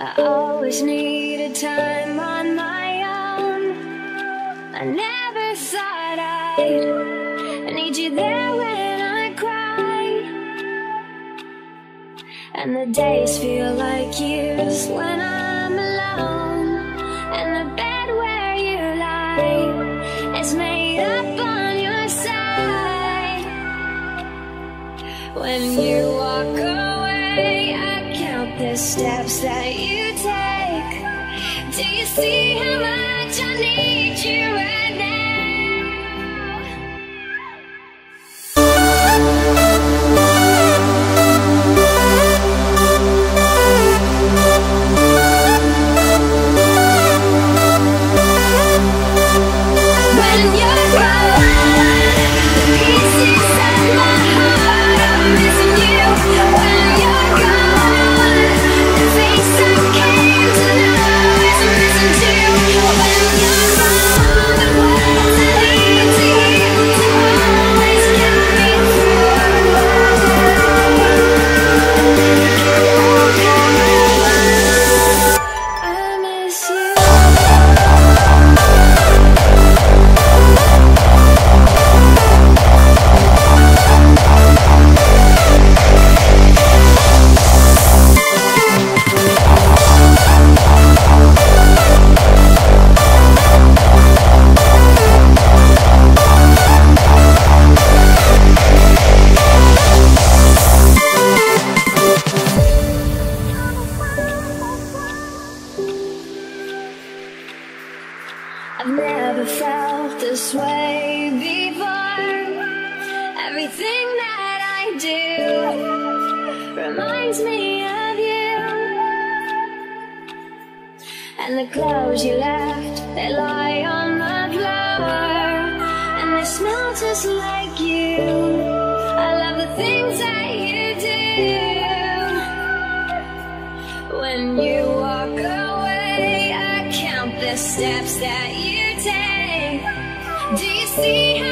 always needed time on my own. I never thought I'd need you there when I cry. And the days feel like years when I'm alone. And the bed where you lie is made up on your side. When you walk away, I the steps that you take. Do you see how much I need you right now? I've never felt this way before. Everything that I do reminds me of you. And the clothes you left, they lie on the floor. And they smell just like you. I love the things that you do. The steps that you take. Do you see how